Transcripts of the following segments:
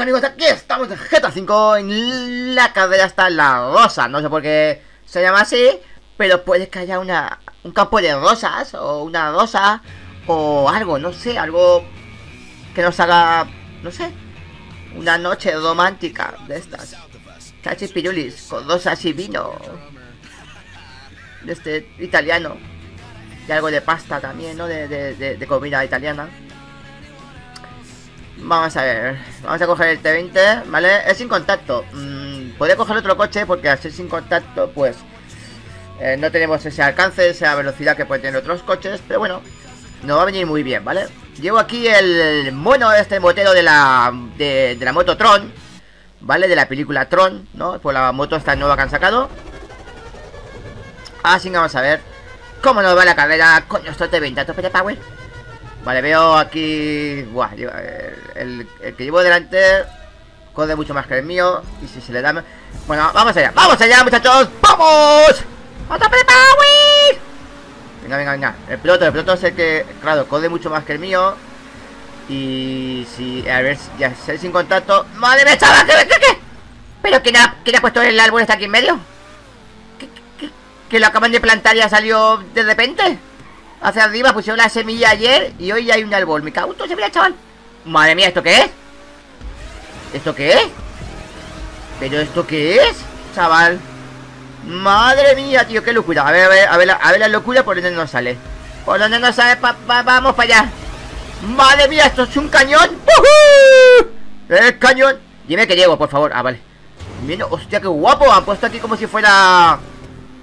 Amigos, aquí estamos en GTA 5 En la cadera está la rosa. No sé por qué se llama así Pero puede que haya una, un campo de rosas O una rosa O algo, no sé, algo Que nos haga, no sé Una noche romántica de estas. Chachi pirulis con rosas y vino De este italiano. Y algo de pasta también, ¿no? De comida italiana Vamos a ver, vamos a coger el T20, ¿vale? Es sin contacto mm, Podría coger otro coche porque al ser sin contacto, pues eh, No tenemos ese alcance, esa velocidad que pueden tener otros coches Pero bueno, nos va a venir muy bien, ¿vale? Llevo aquí el mono, este motero de la, de, la moto Tron ¿Vale? De la película Tron, ¿no? Por la moto esta nueva que han sacado Así que vamos a ver Cómo nos va la carrera Coño, esto T20, a tope de power Vale, veo aquí... Buah, el, que llevo delante Code mucho más que el mío Y si se le da... Bueno, vamos allá ¡Vamos allá, muchachos! ¡Vamos! ¡A tope de! Venga, venga, venga El piloto, el piloto es el que... Claro, code mucho más que el mío Y si... A ver, ya sé sin contacto ¡Madre mía, chaval! ¿Qué, qué, qué? ¿Pero quién ha, quién ha puesto el árbol está aquí en medio? ¿Qué, qué, ¿Que lo acaban de plantar y ha salido de repente? Hacia arriba pusieron la semilla ayer y hoy hay un árbol. Me cago en semilla, chaval. Madre mía, ¿esto qué es? ¿Esto qué es? ¿Pero esto qué es? Chaval. Madre mía, tío, qué locura. A ver, a ver, a ver, a ver la locura por donde nos sale. Por donde nos sale, vamos para allá. Madre mía, esto es un cañón. El cañón. Dime que llego, por favor. Ah, vale. Mira, hostia, qué guapo. Han puesto aquí como si fuera...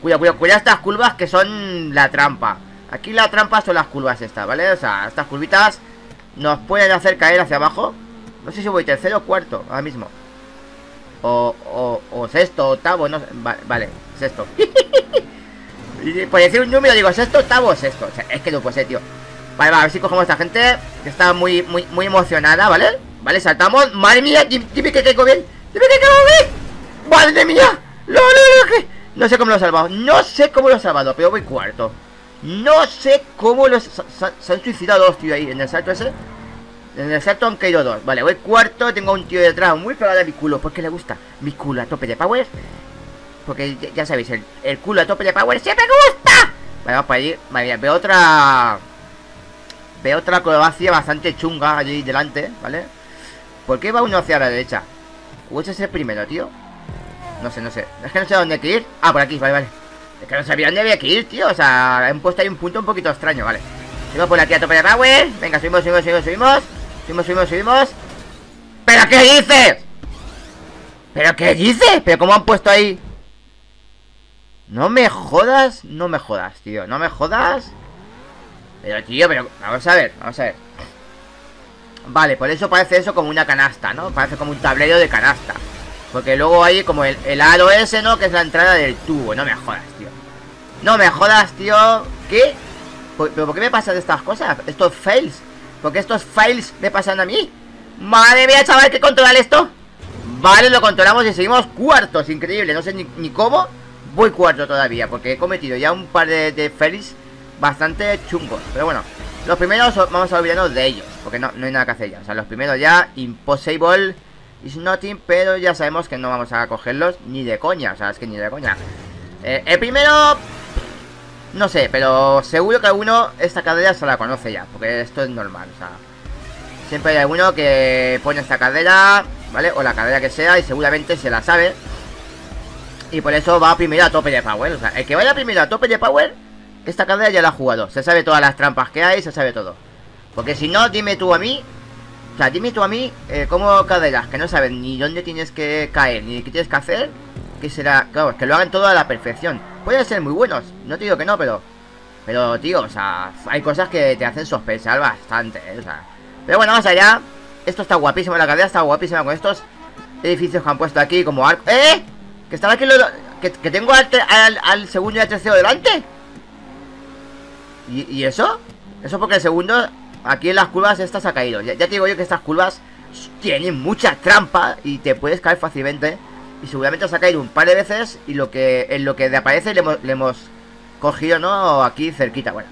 Cuidado, cuidado, cuidado estas curvas que son la trampa. Aquí la trampa son las curvas estas, ¿vale? O sea, estas curvitas nos pueden hacer caer hacia abajo. No sé si voy tercero o cuarto ahora mismo. O, sexto, octavo, no sé. Vale, sexto. Por decir un número, digo sexto, octavo o sexto. O sea, es que no puede ser, tío. Vale, vale, a ver si cogemos a esta gente que está muy, muy, muy emocionada, ¿vale? Vale, saltamos. Madre mía, dime que caigo bien. Dime que caigo bien. Madre mía. No, no, no, no sé cómo lo he salvado. No sé cómo lo he salvado, pero voy cuarto. No sé cómo los se han suicidado dos tío ahí en el salto ese. En el salto han caído dos. Vale, voy cuarto. Tengo un tío detrás muy pegado a mi culo. ¿Por qué le gusta? Mi culo a tope de power. Porque ya, sabéis, el, culo a tope de power siempre me gusta. Vale, vamos para allí. Vale, veo otra. Veo otra acrobacia bastante chunga allí delante, ¿vale? ¿Por qué va uno hacia la derecha? ¿O ese es el primero, tío? No sé, no sé. Es que no sé a dónde hay que ir. Ah, por aquí, vale, vale. Es que no sabía dónde había que ir, tío. O sea, han puesto ahí un punto un poquito extraño, vale. Subimos por aquí a tope de power. Venga, subimos, subimos, subimos, subimos. Subimos, subimos, subimos. ¿Pero qué dices? ¿Pero qué dices? ¿Pero cómo han puesto ahí? No me jodas, no me jodas, tío. No me jodas. Pero, tío, pero... Vamos a ver, vamos a ver. Vale, por eso parece eso como una canasta, ¿no? Parece como un tablero de canasta. Porque luego hay como el, el aro ese, ¿no? Que es la entrada del tubo. No me jodas. No me jodas, tío. ¿Qué? ¿Pero por qué me pasan estas cosas? Estos fails. ¿Por qué estos fails me pasan a mí? Madre mía, chaval, ¿qué controlar esto? Vale, lo controlamos y seguimos cuartos. Increíble, no sé ni, cómo. Voy cuarto todavía, porque he cometido ya un par de, fails bastante chungos. Pero bueno, los primeros vamos a olvidarnos de ellos, porque no, no hay nada que hacer ya. O sea, los primeros ya, impossible Is nothing, pero ya sabemos que no vamos a cogerlos ni de coña. O sea, es que ni de coña. Eh, el primero... No sé, pero seguro que alguno esta cadera se la conoce ya. Porque esto es normal, o sea... Siempre hay alguno que pone esta cadera, ¿vale? O la cadera que sea y seguramente se la sabe. Y por eso va primero a tope de power. O sea, el que vaya primero a tope de power, esta cadera ya la ha jugado. Se sabe todas las trampas que hay, se sabe todo. Porque si no, dime tú a mí o sea, dime tú a mí eh, cómo caerás, que no saben ni dónde tienes que caer, ni qué tienes que hacer, que será, claro, que lo hagan todo a la perfección. Pueden ser muy buenos, no te digo que no, pero... Pero, tío, o sea, hay cosas que te hacen sospechar bastante, ¿eh? o sea... Pero bueno, vamos allá. Esto está guapísimo, la cadena está guapísima con estos edificios que han puesto aquí como arco... ¡Eh! Que estaba aquí lo... Que, tengo al, al, segundo y al tercero delante. ¿Y, ¿Y eso? Eso porque el segundo Aquí en las curvas estas ha caído ya, te digo yo que estas curvas tienen mucha trampa y te puedes caer fácilmente. Y seguramente os ha caído un par de veces y lo que en lo que aparece le hemos, cogido, ¿no? Aquí cerquita, bueno.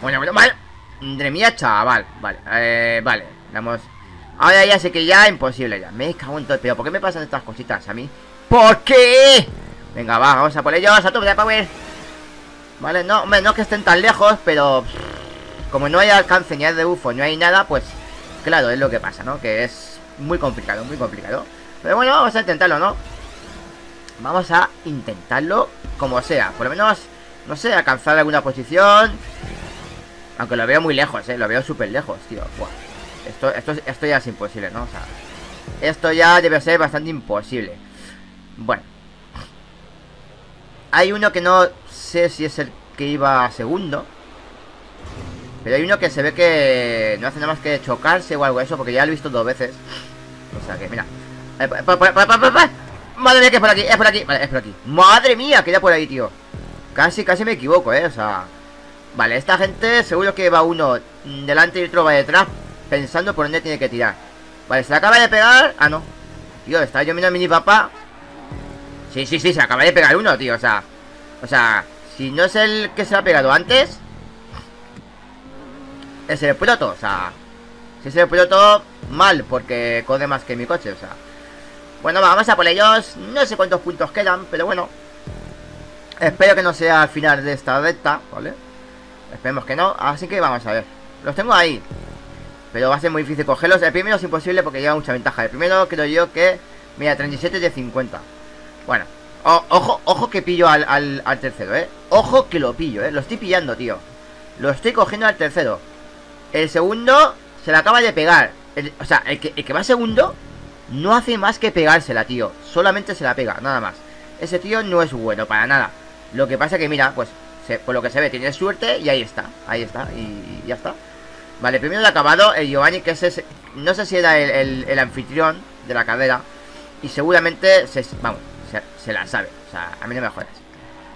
Bueno, bueno, vale. Madre mía, chaval. Vale, eh, vale. Vamos Ahora ya sé que ya imposible ya. Me cago en todo. Pero ¿por qué me pasan estas cositas a mí? ¿Por qué? Venga, va, vamos a por ellos. A tu de. Vale, no, hombre, no que estén tan lejos, pero... Como no hay alcance ni hay de UFO, no hay nada, pues... Claro, es lo que pasa, ¿no? Que es muy complicado, muy complicado. Pero bueno, vamos a intentarlo, ¿no? Vamos a intentarlo como sea. Por lo menos, no sé, alcanzar alguna posición. Aunque lo veo muy lejos, ¿eh? Lo veo súper lejos, tío. Esto, esto, esto ya es imposible, ¿no? O sea, esto ya debe ser bastante imposible. Bueno. Hay uno que no sé si es el que iba segundo. Pero hay uno que se ve que no hace nada más que chocarse o algo de eso, porque ya lo he visto dos veces. O sea que, mira. Eh, Madre mía, que es por aquí, es por aquí. Vale, es por aquí. Madre mía, que ya por ahí, tío. Casi, casi me equivoco, eh. O sea. Vale, esta gente seguro que va uno delante y otro va detrás, pensando por dónde tiene que tirar. Vale, se acaba de pegar. Ah, no. Tío, está yo mirando a mini papá. Sí, sí, sí, se acaba de pegar uno, tío. O sea, o sea, si no es el que se ha pegado antes, es el piloto. O sea, si es el piloto, mal, porque code más que mi coche. O sea, bueno, vamos a por ellos. No sé cuántos puntos quedan, pero bueno. Espero que no sea al final de esta recta, ¿vale? Esperemos que no. Así que vamos a ver. Los tengo ahí. Pero va a ser muy difícil cogerlos. El primero es imposible porque lleva mucha ventaja. El primero creo yo que... Mira, 37 de 50. Bueno. ojo, ojo que pillo al, al, tercero, ¿eh? Ojo que lo pillo, ¿eh? Lo estoy pillando, tío. Lo estoy cogiendo al tercero. El segundo se le acaba de pegar. o sea, el que, el que va segundo no hace más que pegársela, tío. Solamente se la pega, nada más. Ese tío no es bueno para nada. Lo que pasa que, mira, pues por lo que se ve, tiene suerte y ahí está. Ahí está, y, ya está. Vale, primero de acabado, el Giovanni, que es ese, no sé si era el, anfitrión de la carrera. Y seguramente, se, vamos, se, la sabe. O sea, a mí no me jodas.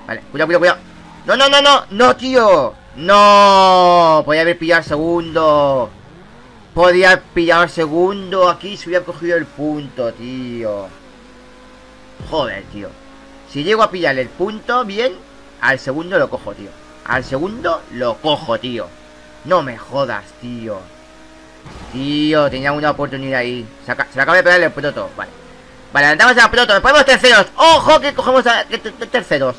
Vale, cuidado, cuidado, cuidado. No, no, no, no, no, tío. No, podía haber pillado el segundo. Podía pillar segundo aquí si hubiera cogido el punto, tío. Joder, tío. Si llego a pillar el punto bien, al segundo lo cojo, tío. Al segundo lo cojo, tío. No me jodas, tío. Tío, tenía una oportunidad ahí. Se, le acaba de pegar el proto. Vale. Vale, adelantamos al proto. Nos ponemos terceros. ¡Ojo que cogemos a terceros!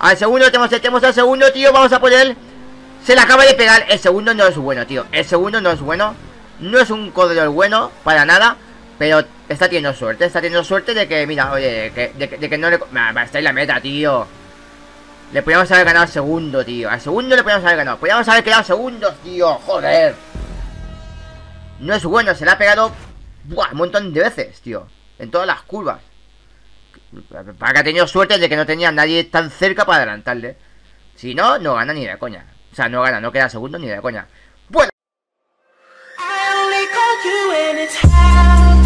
Al segundo tenemos, tenemos al segundo, tío. Vamos a poner... Se le acaba de pegar. El segundo no es bueno, tío. El segundo no es bueno. No es un corredor bueno, para nada. Pero está teniendo suerte. Está teniendo suerte de que, mira, oye, de que, no le... Está en la meta, tío. Le podíamos haber ganado al segundo, tío. Al segundo le podíamos haber ganado. Podíamos haber quedado segundos, tío. Joder. No es bueno, se le ha pegado un montón de veces, tío. En todas las curvas. Para que ha tenido suerte de que no tenía nadie tan cerca para adelantarle. Si no, no gana ni de coña. O sea, no gana, no queda segundo ni de coña. you and it's how